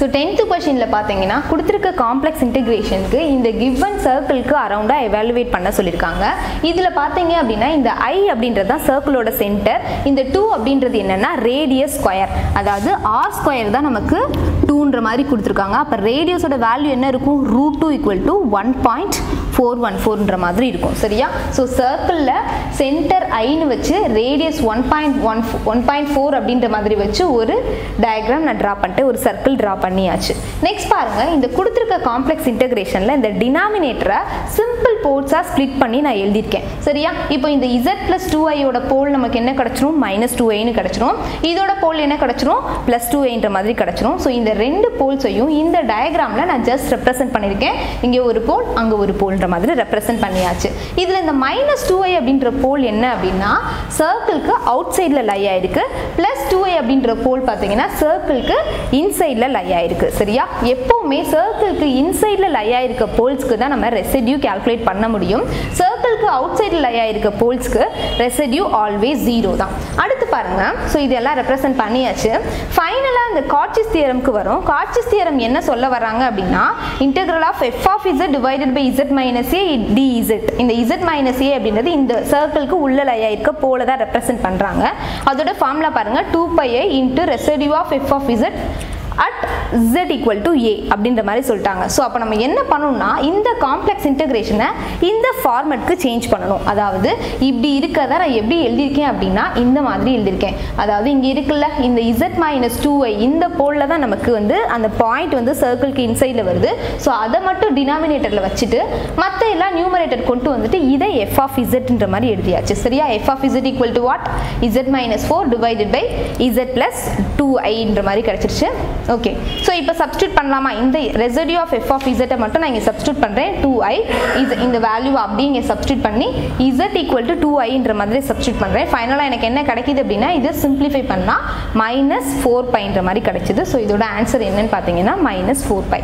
So tenth கொஷினில் பார்த்தீங்கன்னா கொடுத்துருக்க காம்ப்ளெக்ஸ் இன்டெகிரேஷனுக்கு இந்த கிவன் சர்க்கிளுக்கு அரௌண்டாக எவாலுவேட் பண்ண சொல்லியிருக்காங்க இதில் பார்த்தீங்க அப்படின்னா இந்த ஐ அப்படின்றது தான் சர்க்கிளோட சென்டர் இந்த டூ அப்படின்றது என்னென்னா ரேடியஸ் ஸ்கொயர் அதாவது ஆர் ஸ்கொயர் தான் நமக்கு டூன்ற மாதிரி கொடுத்துருக்காங்க. அப்போ ரேடியஸோட வேல்யூ என்ன இருக்கும்? Root two equal to one point four one ஃபோர்ன்ற மாதிரி இருக்கும். சரியா? ஸோ சர்க்கிளில் சென்டர் ஐன்னு வச்சு radius one point one one point four அப்படின்ற மாதிரி வச்சு ஒரு டயக்ராம் நான் ட்ரா பண்ணிட்டு ஒரு சர்க்கிள் ட்ரா பண்ணியாச்சு. நெக்ஸ்ட் பாருங்கள் இந்த கொடுத்துருக்க காம்ப்ளெக்ஸ் இன்டகிரேஷனில் இந்த டினாமினேட்டரை சிம்பிள் போல்ஸாக ஸ்ப்ளிட் பண்ணி நான் எழுதியிருக்கேன். சரியா? இப்போ இந்த இசட் ப்ளஸ் டூ ஐயோட போல் நமக்கு என்ன கிடச்சிரும்? மைனஸ் டூ ஐன்னு கிடச்சிரும். இதோட போல் என்ன கிடச்சிரும்? ப்ளஸ் டூ ஐன்ற மாதிரி கிடச்சிரும். ஸோ இந்த ரெண்டு போல்ஸையும் இந்த டயக்ராமில் நான் ஜஸ்ட் ரெப்ரசென்ட் பண்ணியிருக்கேன். இங்கே ஒரு போல் அங்கே ஒரு போல்ன்ற மாதிரி ரெப்ரசென்ட் பண்ணியாச்சு. இதில் இந்த மைனஸ் டூ ஐ அப்படின்ற போல் என்ன அப்படின்னா சர்க்கிளுக்கு அவுட் சைடில் லை ஆயிருக்கு. ப்ளஸ் டூ ஐ அப்படின்ற போல் பார்த்தீங்கன்னா சர்க்கிளுக்கு இன்சைடில் லை ஆயிருக்கு. சரியா? எப்போவுமே சர்க்கிளுக்கு இன்சைடில் லை ஆயிருக்க போல்ஸ்க்கு தான் நம்ம ரெசிடியூ கால்குலேட் பண்ண முடியும். சர்க்கிளுக்கு அவுட் சைடில் லை ஆயிருக்க போல்ஸ்க்கு ரெசிடியூ ஆல்வேஸ் ஜீரோ தான். அடுத்து பாருங்க. ஸோ இதெல்லாம் ரெப்ரசன்ட் பண்ணியாச்சு. ஃபைனலாக இந்த காட்சிஸ் தியரம்க்கு வரும். காட்சிஸ் தியரம் என்ன சொல்ல வராங்க அப்படின்னா integral of f of z divided by z minus a d z இந்த இசட் மைனஸ் ஏ அப்படின்றது இந்த சர்க்கிளுக்கு உள்ள லை ஆகிருக்க போல தான் ரெப்ரசன்ட் பண்ணுறாங்க அதோட ஃபார்முலா பாருங்க. Two pi a into residue of f of z at z equal to a அப்படின்ற மாதிரி சொல்லிட்டாங்க. ஸோ அப்போ நம்ம என்ன பண்ணணும்னா இந்த காம்ப்ளெக்ஸ் இன்டகிரேஷனை இந்த ஃபார்மெட்க்கு சேஞ்ச் பண்ணணும். அதாவது இப்படி இருக்கிறத நான் எப்படி எழுதியிருக்கேன் அப்படின்னா இந்த மாதிரி எழுதியிருக்கேன். அதாவது இங்கே இருக்குல்ல இந்த இசட் மைனஸ் டூ ஐ இந்த போலில் தான் நமக்கு வந்து அந்த பாயிண்ட் வந்து சர்க்கிள்க்கு இன்சைடில் வருது. ஸோ அதை மட்டும் டினாமினேட்டரில் வச்சுட்டு மற்ற எல்லாம் நியூமரேட்டர் கொண்டு வந்துட்டு இதை எஃப் ஆஃப் இசட்ன்ற மாதிரி எழுதியாச்சு. சரியா? F of Z equal to what Z minus four divided by Z plus two ஐன்ற மாதிரி கிடச்சிருச்சு. ஓகே ஸோ இப்போ சப்ஸ்டியூட் பண்ணலாமா? இந்த ரெசிடியூ ஆஃப் எஃப் ஆஃப் இசட்டை மட்டும் நான் இங்கே சப்ஸ்டியூட் பண்ணுறேன் டூ ஐ இது இந்த வேல்யூ அப்படியே இங்கே சப்ஸ்டியூட் பண்ணி இசட் ஈக்குவல் டு டூ ஐன்ற மாதிரி சப்ஸ்டியூட் பண்ணுறேன் ஃபைனலாக எனக்கு என்ன கிடைக்குது அப்படின்னா இதை சிம்பிளிஃபை பண்ணால் மைனஸ் ஃபோர் பைன்ற மாதிரி கிடைச்சிது. ஸோ இதோட ஆன்சர் என்னன்னு பார்த்தீங்கன்னா மைனஸ் ஃபோர் பை